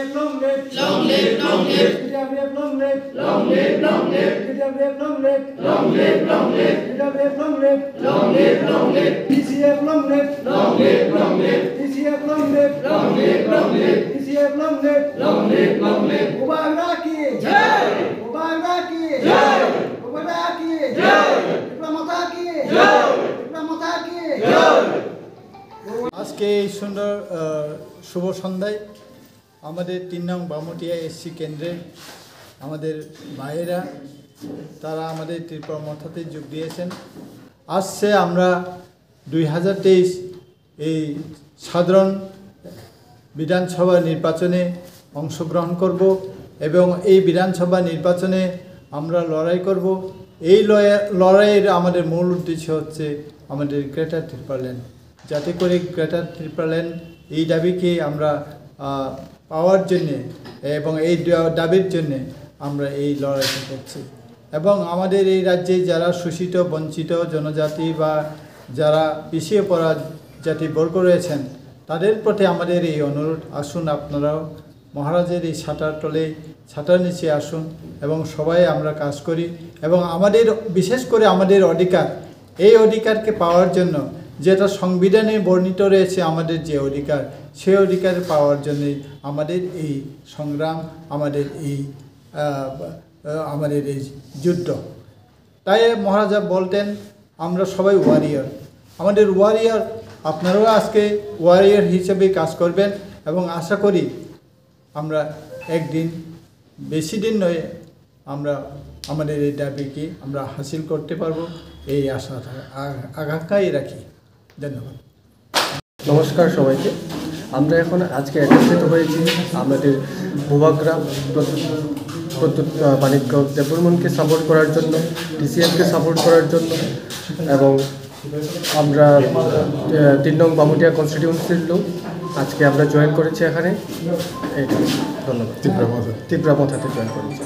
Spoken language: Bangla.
live, long live, long live, long live. Freedom live, long live, long live, long live. Freedom live, long live, long live, long live. Freedom live, long live, long live, long live. PCF long live, long live, long live. PCF long live, long live, long live. PCF long live, long live, long live. Mubarak ki jai, Mubarak ki jai, Mubarak ki jai, Ikramata ki jai, Ikramata ki jai. আজকে এই সুন্দর শুভ সন্ধ্যায় আমাদের তিন নং বামটিয়া এসসি কেন্দ্রে আমাদের ভাইয়েরা, তারা আমাদের ত্রিপুরা মথাতে যোগ দিয়েছেন। আসছে আমরা দুই হাজার তেইশ এই সাধারণ বিধানসভা নির্বাচনে অংশগ্রহণ করব এবং এই বিধানসভা নির্বাচনে আমরা লড়াই করব। এই লড়াই- লড়াইয়ের আমাদের মূল উদ্দেশ্য হচ্ছে আমাদের গ্রেটার ত্রিপাল্যান্ড যাতে করে গ্রেটার ত্রিপাল্যান্ড এই দাবিকে আমরা পাওয়ার জন্যে এবং এই দাবির জন্যে আমরা এই লড়াইটা করছি। এবং আমাদের এই রাজ্যে যারা শোষিত, বঞ্চিত জনজাতি বা যারা পিছিয়ে পড়া জাতি বর্গ রয়েছেন, তাদের প্রতি আমাদের এই অনুরোধ, আসুন আপনারাও মহারাজের এই ছাতার তলে ছাতার নিচে আসুন এবং সবাই আমরা কাজ করি এবং আমাদের, বিশেষ করে আমাদের অধিকার, এই অধিকারকে পাওয়ার জন্য যেটা সংবিধানে বর্ণিত রয়েছে আমাদের যে অধিকার সেই অধিকার পাওয়ার জন্যই আমাদের এই সংগ্রাম, আমাদের এই আমাদের এই যুদ্ধ। তাই মহারাজা বলতেন, আমরা সবাই ওয়ারিয়র আমাদের ওয়ারিয়র আপনারাও আজকে ওয়ারিয়র হিসেবে কাজ করবেন এবং আশা করি আমরা একদিন, বেশি দিন নয়, আমরা, আমাদের এই দাবিকে আমরা হাসিল করতে পারব। এই আশা আকাঙ্ক্ষাই রাখি। ধন্যবাদ। নমস্কার সবাইকে। আমরা এখন আজকে একত্রিত হয়েছি আমাদের ভূভাগ্রাম প্রত্যুত বাণিজ্য দেববর্মনকে সাপোর্ট করার জন্য ডিসিএমকে সাপোর্ট করার জন্য এবং আমরা তিন নং বামুটিয়া কনস্টিটিউন্সির লোক আজকে আমরা জয়েন করেছি এখানে। ধন্যবাদ। ত্রিপুরা মথাতে জয়েন করেছি।